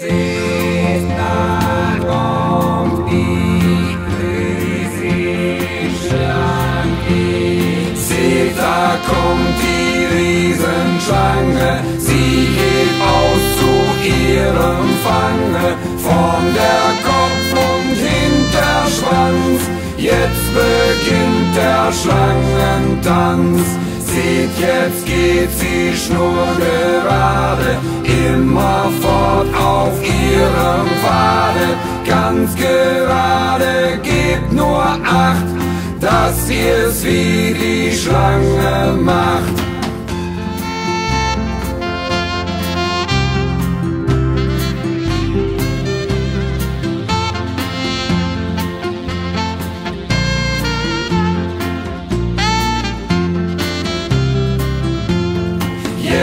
Da kommt die Riesenschlange, sie geht aus zu ihrem Fange, vorn der Kopf und hinter Schwanz, jetzt beginnt der Schlangentanz. Seht, jetzt geht sie schnurgerade. Pfade. Ganz gerade, gebt nur Acht, dass ihr's wie die Schlange macht.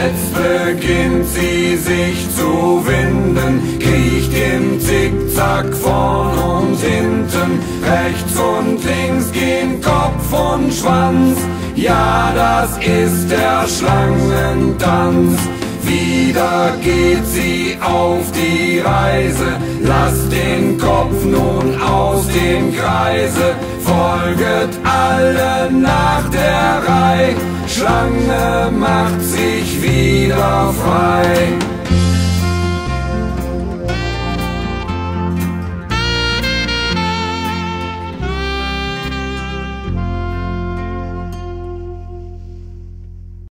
Jetzt beginnt sie sich zu winden, vorn und hinten, rechts und links gehen Kopf und Schwanz. Ja, das ist der Schlangentanz. Wieder geht sie auf die Reise, lasst den Kopf nun aus dem Kreise, folget alle nach der Reihe. Schlange macht sich wieder frei.